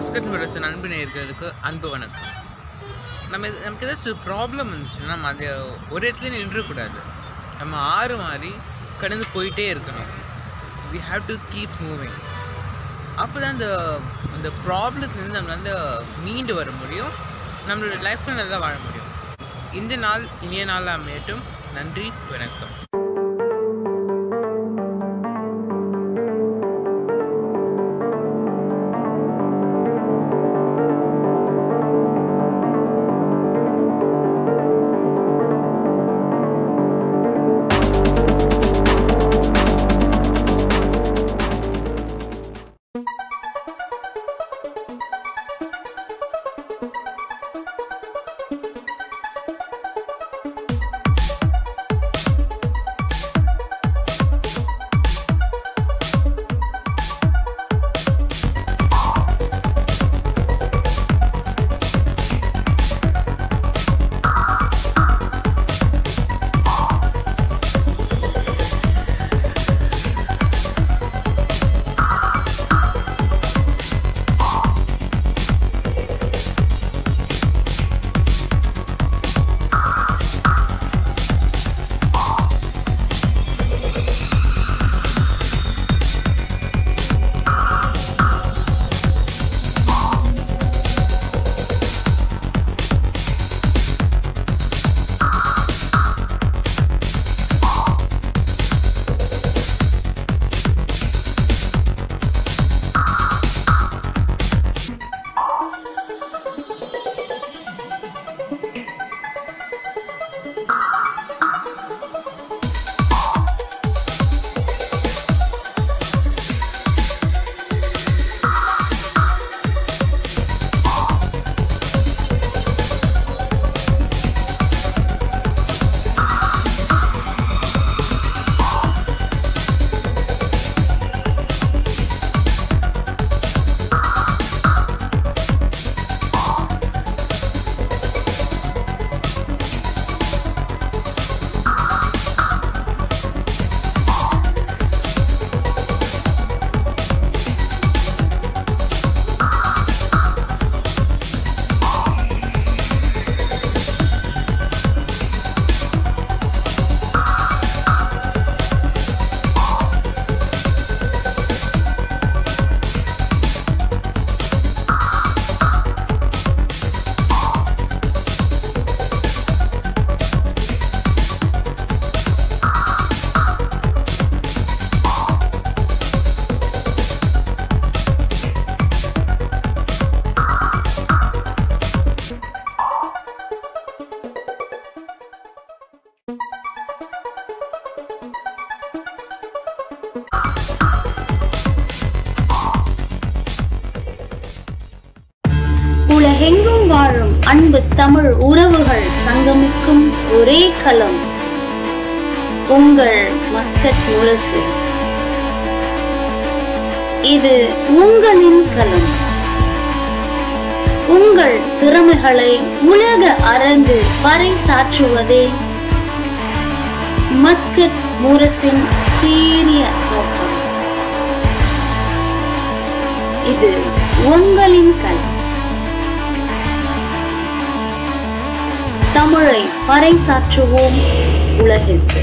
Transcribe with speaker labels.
Speaker 1: Muscat முரசு அன்பு நேர்களுக்கு அன்பு வணக்கம். நம்ம நமக்கு ஏதாச்சும் ப்ராப்ளம் இருந்துச்சுன்னா நம்ம அதை ஒரு இடத்துல நின்றக்கூடாது நம்ம ஆறு மாதிரி கடந்து போயிட்டே இருக்கணும். We have to keep moving அப்போ தான் அந்த அந்த ப்ராப்ளத்துலேருந்து நம்ம வந்து மீண்டு வர முடியும். நம்மளோட லைஃப்பில் நல்லா வாழ முடியும். இந்த நாள் இனிய நாள் அமையட்டும். நன்றி வணக்கம்.
Speaker 2: உலகெங்கும் வாழும் அன்பு தமிழ் உறவுகள் சங்கமிக்கும் ஒரே களம் உங்கள் மஸ்கட் முரசு. இது உங்களின் களம். உங்கள் திறமைகளை உலக அரங்கு பறைசாற்றுவதே மஸ்கட் முரசின் சீரிய நோக்கம். இது உங்களின் களம். தமிழை பறைசாற்றுவோம் உலகிற்கு.